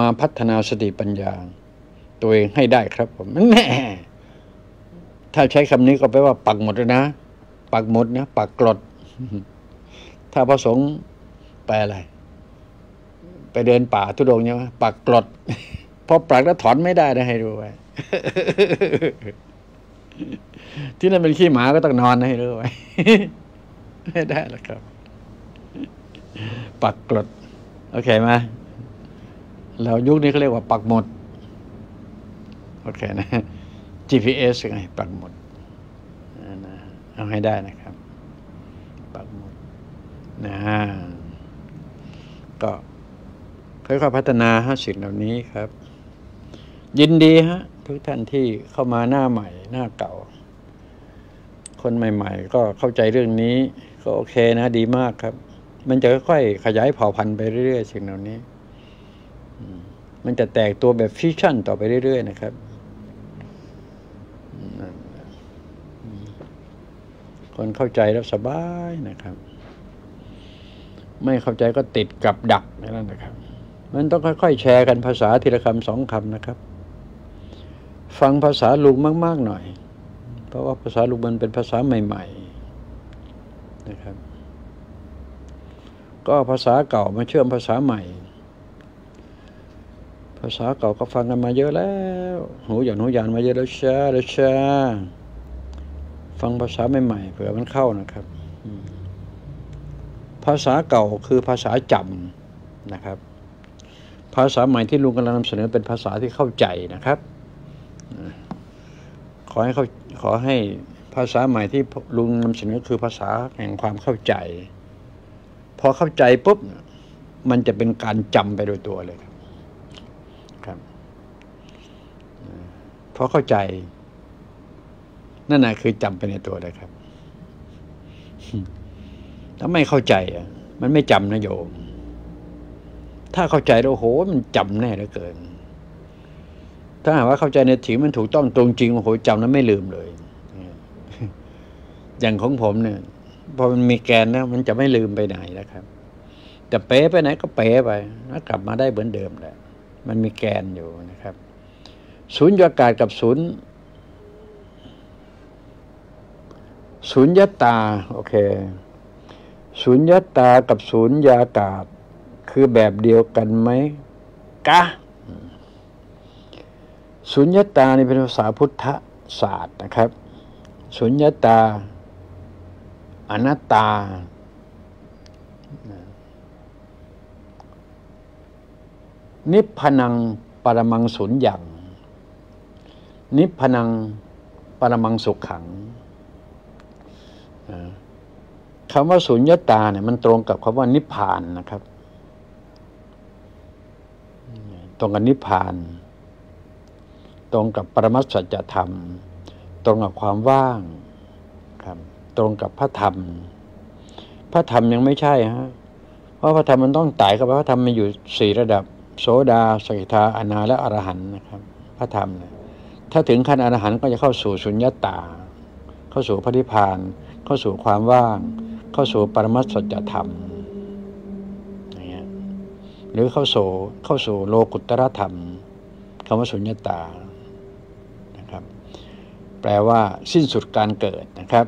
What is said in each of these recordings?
มาพัฒนาสติปัญญา ตัวเองให้ได้ครับผมแน่ถ้าใช้คำนี้ก็แปลว่า ปักหมดเลยนะ ปักหมดนะปักกรด ถ้าพระสงฆ์ไปอะไร ไปเดินป่าทุดงใช่ไหมปักกรดพอปักแล้วถอนไม่ได้นะให้รู้ไว้ที่นั่นเป็นขี้หมาก็ต้องนอนให้รู้ไว้ไม่ได้แล้วครับ ปักกรด โอเคไหม แล้วยุคนี้เขาเรียกว่าปักหมดโอเคนะ GPS ไงปักหมดนะเอาให้ได้นะครับปักหมดนะก็ค่อยๆพัฒนาฮะสิ่งเหล่านี้ครับ ยินดีฮะทุกท่านที่เข้ามาหน้าใหม่หน้าเก่า คนใหม่ ๆ ก็เข้าใจเรื่องนี้ ก็โอเคนะ ดีมากครับ มันจะค่อยๆขยายเผ่าพันธุ์ไปเรื่อยๆสิ่งเหล่านี้ มันจะแตกตัวแบบฟิชชั่นต่อไปเรื่อยๆนะครับคนเข้าใจแล้วสบายนะครับ ไม่เข้าใจก็ติดกับดักนั่นนะครับ มันต้องค่อยๆแชร์กันภาษาทีละคำสองคำนะครับ ฟังภาษาลุงมาก ๆ หน่อย เพราะว่าภาษาลุงมันเป็นภาษาใหม่ ๆ นะครับ ก็ภาษาเก่ามาเชื่อมภาษาใหม่ ภาษาเก่าก็ฟังกันมาเยอะแล้ว หูอย่างหูยานมาเยอะแล้วช้าแล้วช้าฟังภาษาใหม่ๆเผื่อมันเข้านะครับ ภาษาเก่าคือภาษาจำนะครับ ภาษาใหม่ที่ลุงกำลังนำเสนอเป็นภาษาที่เข้าใจนะครับ ขอให้เขาขอให้ภาษาใหม่ที่ลุงนำเสนอคือภาษาแห่งความเข้าใจ พอเข้าใจปุ๊บมันจะเป็นการจำไปโดยตัวเลยครับ เพราะเข้าใจ นั่นแหะคือจำไปในตัวเลยครับ ถ้าไม่เข้าใจอะ มันไม่จำนะโยม ถ้าเข้าใจแล้วโห มันจำแน่เหลือเกิน ถ้าหากว่าเข้าใจในถิ่มันถูกต้องตรงจริงโอ้โหจำแล้วไม่ลืมเลย อย่างของผมเนี่ยพอมันมีแกนแล้วมันจะไม่ลืมไปไหนนะครับแต่เป๊ะไปไหนก็เป๊ะไปแล้วกลับมาได้เหมือนเดิมแหละมันมีแกนอยู่นะครับ ศูนย์ยากาศกับศูนย์ศูนย์ยตาโอเคศูนย์ยตากับศูนย์ยากาศ คือแบบเดียวกันไหมกะศูนย์ยตานี่เป็นภาษาพุทธศาสตร์นะครับศูนย์ยตาอนัตตา นิพพานังปรมังสุญญัง นิพพนังปรมังสุขขังคำว่าสุญญตาเนี่ยมันตรงกับคำว่านิพพานนะครับ ตรงกับนิพพาน ตรงกับปรมัตสัจธรรม ตรงกับความว่างครับ ตรงกับพระธรรม พระธรรมยังไม่ใช่ฮะเพราะพระธรรมมันต้องไต่กับพระธรรมมันอยู่สี่ระดับ โสดาสกิทาอนาและอรหันนะครับ พระธรรมเนี่ย ถ้าถึงขั้นอรหันต์ก็จะเข้าสู่สุญญตา เข้าสู่พระนิพพาน เข้าสู่ความว่าง เข้าสู่ปรมัตสัจธรรมอย่างเงี้ยหรือเข้าสู่เข้าสู่โลกุตตรธรรมคำว่าสุญญตานะครับ แปลว่า สิ้นสุดการเกิดนะครับ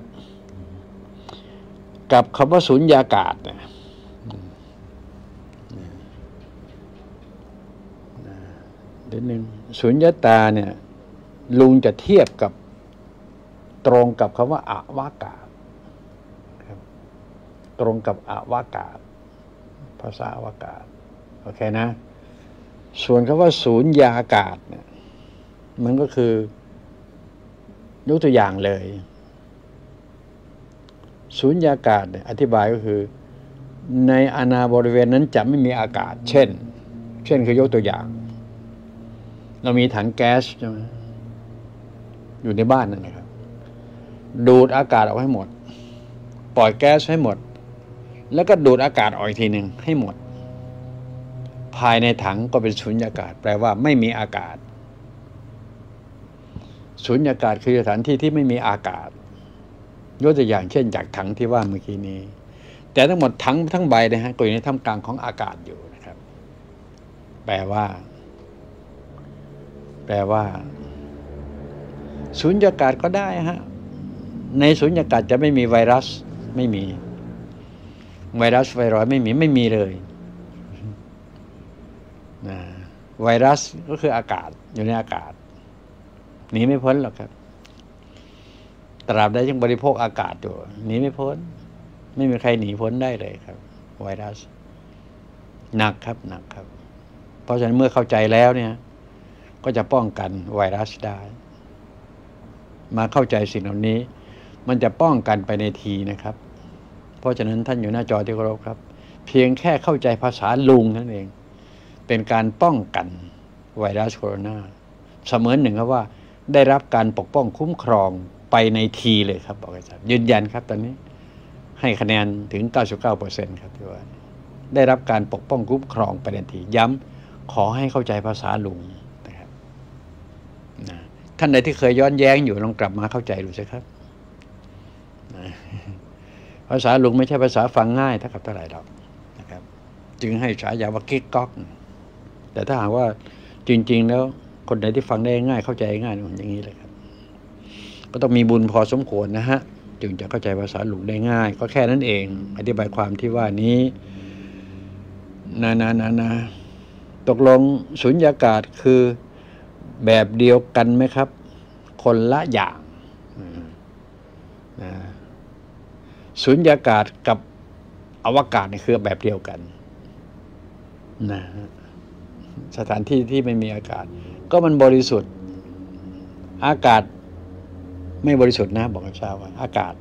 กับคำว่าสุญญากาศเนี่ยเดี๋ยวนึงสุญญตาเนี่ย ลุงจะเทียบกับตรงกับคำว่าอาวากาศตรงกับอาวากาศ ภาษาอวกาศ โอเคนะ ส่วนคำว่าศูนย์ยาอากาศเนี่ยมันก็คือยกตัวอย่างเลย ศูนย์ยาอากาศเนี่ยอธิบายก็คือ ในอนาบริเวณนั้นจะไม่มีอากาศ เช่น เช่นคือยกตัวอย่าง เรามีถังแก๊สใช่ไหม อยู่ในบ้านนั่นนะครับ ดูดอากาศออกให้หมด ปล่อยแก๊สให้หมด แล้วก็ดูดอากาศออกอีกทีหนึ่งให้หมด ภายในถังก็เป็นสุญญากาศ แปลว่าไม่มีอากาศสุญญากาศคือสถานที่ที่ไม่มีอากาศยกตัวอย่างเช่นจากถังที่ว่าเมื่อกี้นี้ แต่ทั้งหมดถังทั้งใบนะฮะก็อยู่ในท่ามกลางของอากาศอยู่นะครับ แปลว่า แปลว่า สุญญากาศก็ได้ฮะ ในสุญญากาศจะไม่มีไวรัสไม่มี ไวรัสไวรัสไม่มีไม่มีเลยนะไวรัสก็คืออากาศอยู่ในอากาศหนีไม่พ้นหรอกครับ ตราบใดยังบริโภคอากาศอยู่หนีไม่พ้น ไม่มีใครหนีพ้นได้เลยครับ ไวรัส หนักครับหนักครับ เพราะฉะนั้นเมื่อเข้าใจแล้วเนี่ย ก็จะป้องกันไวรัสได้ มาเข้าใจสิ่งเหล่านี้ มันจะป้องกันไปในทีนะครับ เพราะฉะนั้นท่านอยู่หน้าจอที่เคารพครับ เพียงแค่เข้าใจภาษาลุงนั่นเอง เป็นการป้องกันไวรัสโคโรนาเสมือนหนึ่งครับว่าได้รับการปกป้องคุ้มครองไปในทีเลยครับบอกอาจารย์ยืนยันครับตอนนี้ให้คะแนนถึง 99%ครับที่ว่า ได้รับการปกป้องคุ้มครองไปในที ย้ำขอให้เข้าใจภาษาลุง ท่านใดที่เคยย้อนแย้งอยู่ลองกลับมาเข้าใจดูสิครับ ภาษาลุงไม่ใช่ภาษาฟังง่ายเท่ากับเท่าไหร่หรอกนะครับ จึงให้ฉายาว่ากิ๊กก๊อก แต่ถ้าหากว่าจริง ๆ แล้วคนไหนที่ฟังได้ง่ายเข้าใจง่ายมันอย่างนี้เลยครับ ก็ต้องมีบุญพอสมควรนะฮะ จึงจะเข้าใจภาษาลุงได้ง่าย ก็แค่นั้นเอง อธิบายความที่ว่านี้นะนะนะนะตกลงสุญญากาศคือ แบบเดียวกันไหมครับ คนละอย่างนะสุญญากาศกับอวกาศนี่คือแบบเดียวกันนะสถานที่ที่ไม่มีอากาศ ก็มันบริสุทธิ์ อากาศไม่บริสุทธิ์นะ บอกกับชาวว่าอากาศ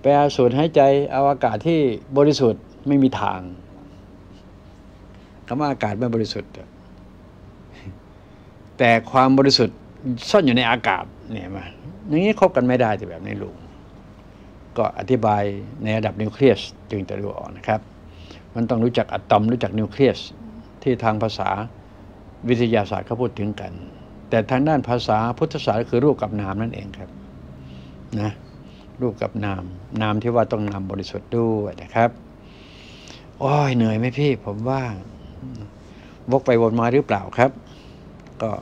ไปเอาสูดหายใจเอาอากาศที่บริสุทธิ์ไม่มีทางคำว่าอากาศไม่บริสุทธิ์ แต่ความบริสุทธิ์ซ่อนอยู่ในอากาศเนี่ยมาอย่างนี้คบกันไม่ได้จะแบบในลุงก็อธิบายในระดับนิวเคลียสจึงจะรู้ออกนะครับ มันต้องรู้จักอะตอมรู้จักนิวเคลียสที่ทางภาษาวิทยาศาสตร์เขาพูดถึงกัน แต่ทางด้านภาษาพุทธศาสตร์คือรูปกับนามนั่นเองครับนะรูปกับนาม นามที่ว่าต้องนามบริสุทธิ์ด้วยนะครับโอ้ยเหนื่อยไหมพี่ ผมว่าวกไปวนมาหรือเปล่าครับ ก็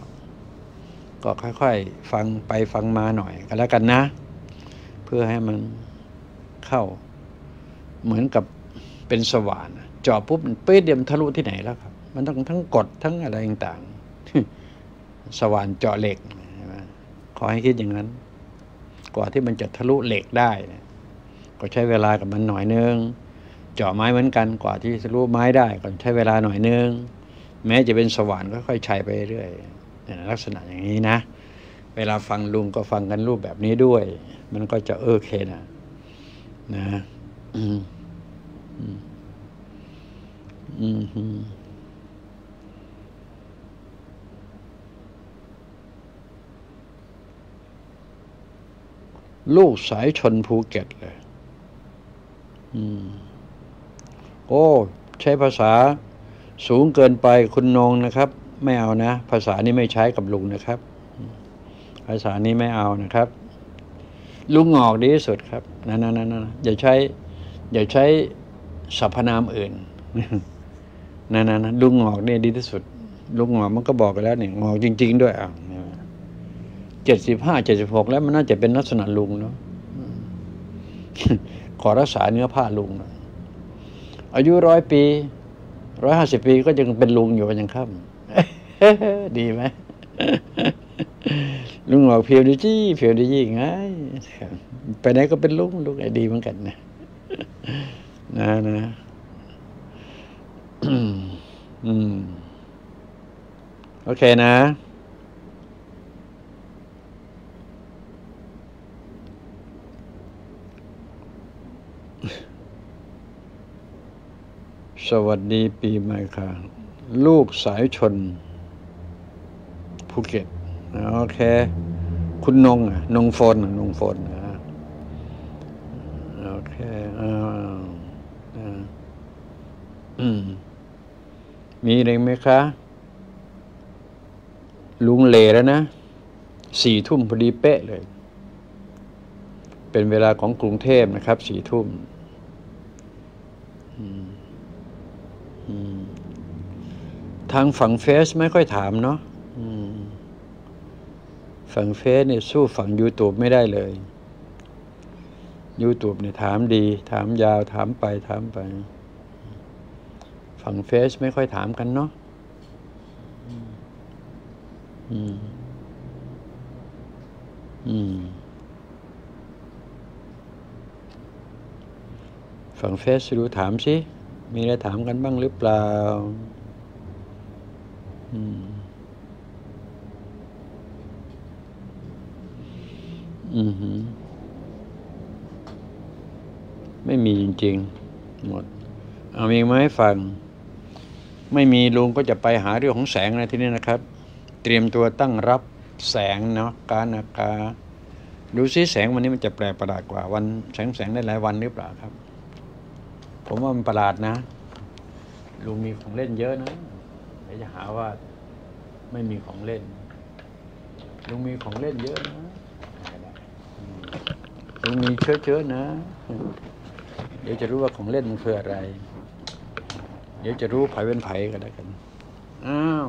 ก็ค่อยๆ ฟังไปฟังมาหน่อยกันแล้วกันนะ เพื่อให้มันเข้า เหมือนกับเป็นสว่านจอบปุ๊บมันเป๊ะเดียมทะลุที่ไหนแล้วครับ มันต้องทั้งกดทั้งอะไรต่างๆ สว่านเจาะเหล็กขอให้คิดอย่างนั้น กว่าที่มันจะทะลุเหล็กได้นะก็ใช้เวลากับมันหน่อยนึงเจาะไม้เหมือนกันกว่าที่จะรู้ไม้ได้ก็ใช้เวลาหน่อยนึง แม้จะเป็นสว่านก็ค่อยใช้ไปเรื่อยลักษณะอย่างนี้นะ เวลาฟังลุงก็ฟังกันรูปแบบนี้ด้วย มันก็จะเออเคนะนะอืมอืมอืมลูกสายชนภูเก็ตเลย อืม โอ้ ใช้ภาษา สูงเกินไปคุณนงนะครับ ไม่เอานะ ภาษานี้ไม่ใช้กับลุงนะครับ ภาษานี้ไม่เอานะครับ ลุงงอกดีที่สุดครับนั่นนั่นนั่นอย่าใช้ อย่าใช้สรรพนามอื่นนั่นนั่นลุงงอกเนี่ยดีที่สุด ลุงงอกมันก็บอกกันแล้วเนี่ยงอกจริง ๆ ด้วยอะเจ็ดสิบห้าเจ็ดสิบหกแล้วมันน่าจะเป็นลักษณะลุงเนาะขอรักษาเนื้อผ้าลุง อายุร้อยปี ร้อยห้าสิบปีก็ยังเป็นลุงอยู่ยังค่ำดีไหมลุงบอกเพียวดีจี้เพียวดีจี้ไงไปไหนก็เป็นลุงลุงไอ้ดีเหมือนกันนะนะนะอืมโอเคนะ สวัสดีปีใหม่ค่ะ ลูกสายชนภูเก็ตโอเค คุณนงอะนงฟนนงฟนโอเคอ่าอืม มีอะไรไหมคะ ลุงเลแล้วนะสี่ทุ่มพอดีเป๊ะเลย เป็นเวลาของกรุงเทพนะครับสี่ทุ่ม ทางฝั่งเฟซไม่ค่อยถามเนาะฝั่งเฟซเนี่ยสู้ฝั่ง YouTube ไม่ได้เลย YouTube เนี่ยถามดี ถามยาวถามไปถามไป ฝั่งเฟซไม่ค่อยถามกันเนาะอืม อืม ฝั่งเฟซดูถามสิ มีอะไรถามกันบ้างหรือเปล่า อืมอือหือ ไม่มีจริง ๆ หมด เอามีไหมาให้ฟัง ไม่มีลุงก็จะไปหาเรื่องของแสงนะที่นี่นะครับ เตรียมตัวตั้งรับแสงเนาะการอากาดูซิแสงวันนี้มันจะแปลกประหลาดกว่าวัน แสงแสงได้หลายวันหรือเปล่าครับ ผมว่ามันประหลาดนะลุงมีของเล่นเยอะนะเดี๋ยวจะหาว่า ไม่มีของเล่น ลุงมีของเล่นเยอะนะลุงมีเชื้อเชื้อๆนะ เดี๋ยวจะรู้ว่าของเล่นมันคืออะไร เดี๋ยวจะรู้ไผเป็นไผกันแล้วกัน อ้าว